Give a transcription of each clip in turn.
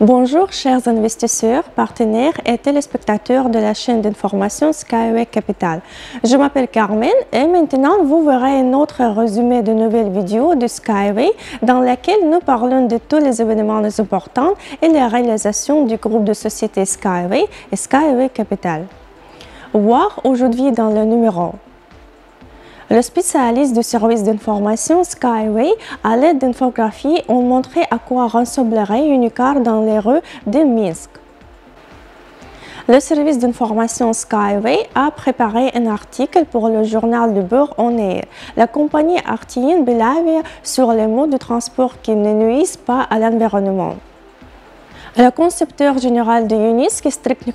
Bonjour chers investisseurs, partenaires et téléspectateurs de la chaîne d'information Skyway Capital. Je m'appelle Carmen et maintenant vous verrez un autre résumé de nouvelles vidéos de Skyway dans laquelle nous parlons de tous les événements importants et les réalisations du groupe de société Skyway et Skyway Capital. Voir aujourd'hui dans le numéro le spécialiste du service d'information Skyway, à l'aide d'infographies, ont montré à quoi ressemblerait une carte dans les rues de Minsk. Le service d'information Skyway a préparé un article pour le journal de Beurre en Air. La compagnie artienne Belavia sur les modes de transport qui ne nuisent pas à l'environnement. Le concepteur général de Unisk, Strict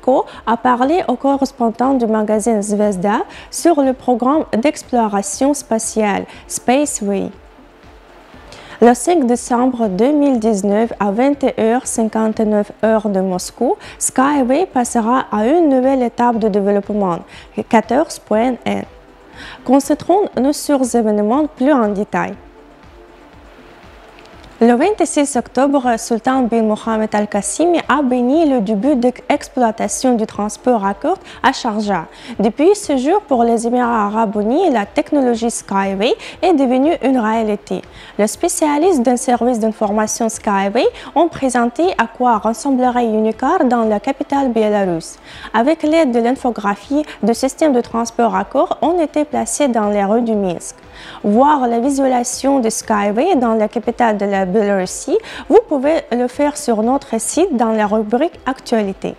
Co, a parlé au correspondant du magazine Zvezda sur le programme d'exploration spatiale Spaceway. Le 5 décembre 2019 à 21h59 heure de Moscou, Skyway passera à une nouvelle étape de développement, 14.n. Concentrons-nous sur ces événements plus en détail. Le 26 octobre, Sultan bin Mohamed Al-Qassimi a béni le début de l'exploitation du transport à courte à Sharjah. Depuis ce jour, pour les Émirats arabes unis, la technologie Skyway est devenue une réalité. Les spécialistes d'un service d'information Skyway ont présenté à quoi ressemblerait une carte dans la capitale biélorusse. Avec l'aide de l'infographie du système de transport à court, on était placé dans les rues du Minsk. Voir la visualisation de Skyway dans la capitale de la Biélorussie, vous pouvez le faire sur notre site dans la rubrique Actualité.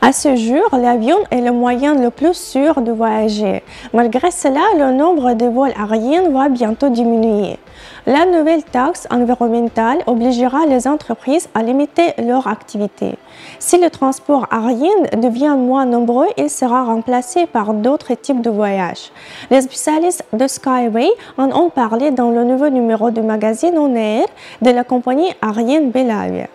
À ce jour, l'avion est le moyen le plus sûr de voyager. Malgré cela, le nombre de vols aériens va bientôt diminuer. La nouvelle taxe environnementale obligera les entreprises à limiter leur activité. Si le transport aérien devient moins nombreux, il sera remplacé par d'autres types de voyages. Les spécialistes de Skyway en ont parlé dans le nouveau numéro du magazine On Air de la compagnie aérienne Belavia.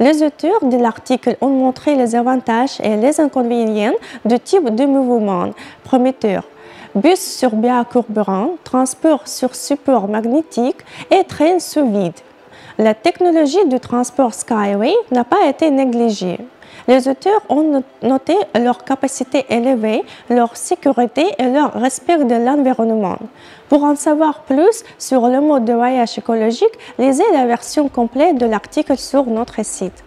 Les auteurs de l'article ont montré les avantages et les inconvénients du type de mouvement prometteur bus sur biocarburant, transport sur support magnétique et train sous vide. La technologie du transport Skyway n'a pas été négligée. Les auteurs ont noté leur capacité élevée, leur sécurité et leur respect de l'environnement. Pour en savoir plus sur le mode de voyage écologique, lisez la version complète de l'article sur notre site.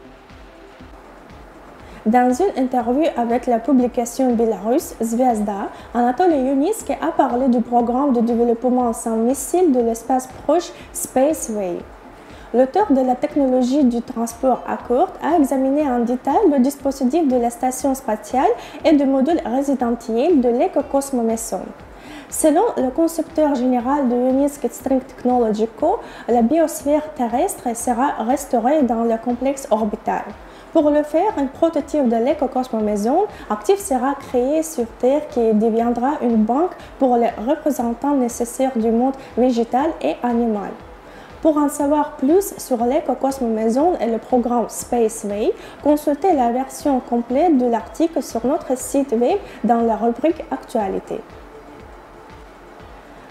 Dans une interview avec la publication bélarusse Zvezda, Anatoly Yunisk a parlé du programme de développement sans missile de l'espace proche Spaceway. L'auteur de la technologie du transport à courte a examiné en détail le dispositif de la station spatiale et du module résidentiel de l'EcoCosmo Maison. Selon le concepteur général de Unisk String Technology Co., la biosphère terrestre sera restaurée dans le complexe orbital. Pour le faire, un prototype de l'écocosmo maison actif sera créé sur Terre qui deviendra une banque pour les représentants nécessaires du monde végétal et animal. Pour en savoir plus sur l'écocosmo maison et le programme Spaceway, consultez la version complète de l'article sur notre site web dans la rubrique Actualité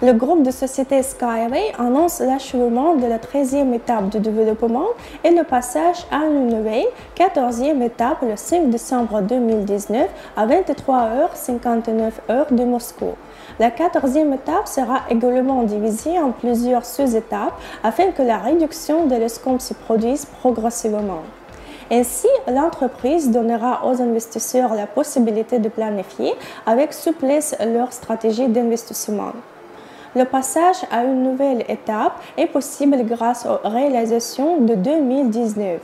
le groupe de société Skyway annonce l'achèvement de la 13e étape de développement et le passage à une nouvelle 14e étape le 5 décembre 2019 à 23h59 heure de Moscou. La 14e étape sera également divisée en plusieurs sous-étapes afin que la réduction de l'escompte se produise progressivement. Ainsi, l'entreprise donnera aux investisseurs la possibilité de planifier avec souplesse leur stratégie d'investissement. Le passage à une nouvelle étape est possible grâce aux réalisations de 2019.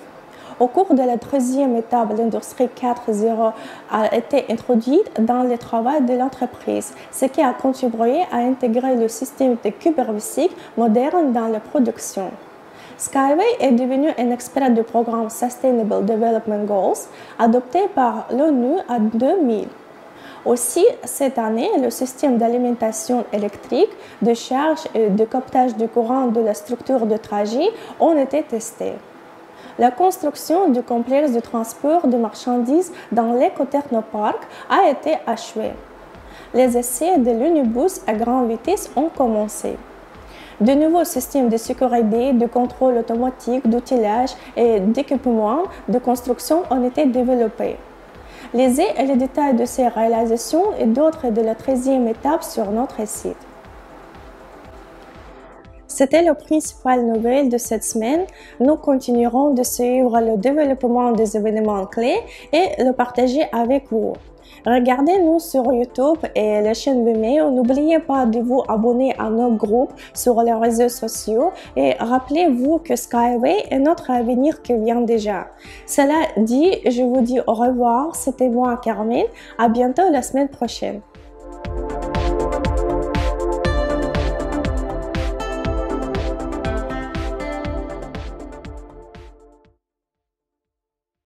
Au cours de la troisième étape, l'industrie 4.0 a été introduite dans le travail de l'entreprise, ce qui a contribué à intégrer le système de cyberphysique moderne dans la production. Skyway est devenu un expert du programme Sustainable Development Goals adopté par l'ONU en 2000. Aussi, cette année, le système d'alimentation électrique, de charge et de captage du courant de la structure de trajet ont été testés. La construction du complexe de transport de marchandises dans l'éco-technoparc a été achevée. Les essais de l'unibus à grande vitesse ont commencé. De nouveaux systèmes de sécurité, de contrôle automatique, d'outillage et d'équipement de construction ont été développés. Les et les détails de ces réalisations et d'autres de la 13e étape sur notre site. C'était la principale nouvelle de cette semaine. Nous continuerons de suivre le développement des événements clés et le partager avec vous. Regardez-nous sur YouTube et la chaîne Vimeo. N'oubliez pas de vous abonner à nos groupes sur les réseaux sociaux et rappelez-vous que Skyway est notre avenir qui vient déjà. Cela dit, je vous dis au revoir. C'était moi, Carmen. À bientôt la semaine prochaine.